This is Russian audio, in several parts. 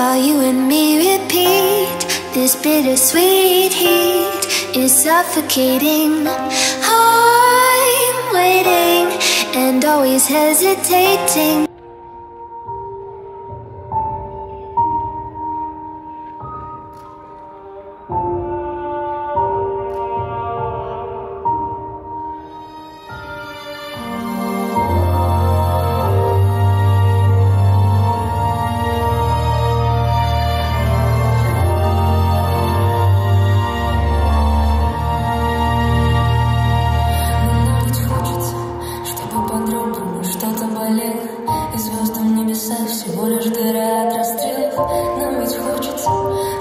while you and me repeat. This bittersweet heat is suffocating. I'm waiting and always hesitating. Дыра от расстрелов. Нам ведь хочется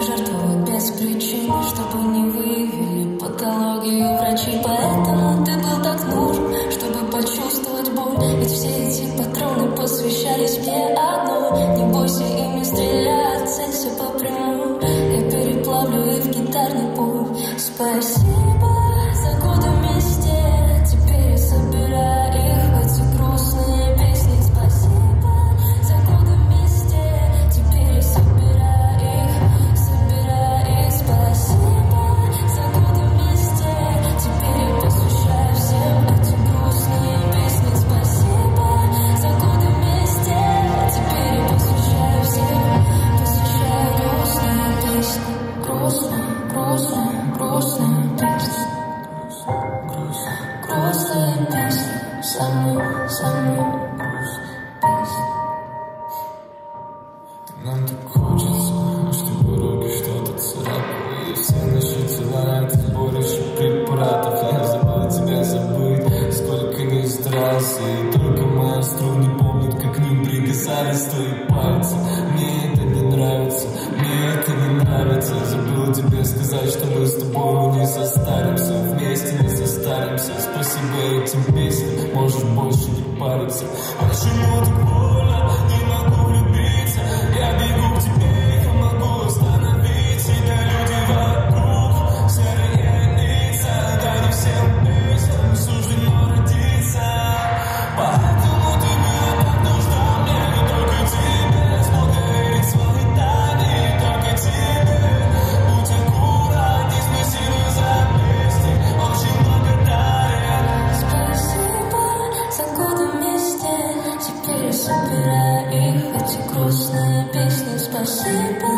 жертвовать без причины Чтобы не выявили патологию врачи Поэтому ты был так нужен, чтобы почувствовать боль. Ведь все эти патроны посвящались мне одной. Не бойся ими стрелять, целься по прямой Я переплавлю их гитарный путь Спасибо старался И только мои струны помнят, как к ним прикасались твои пальцы этим песням, можешь больше не париться Почему так больно, не могу влюбиться Теперь я собираю их, эти грустные песни Спасибо за годы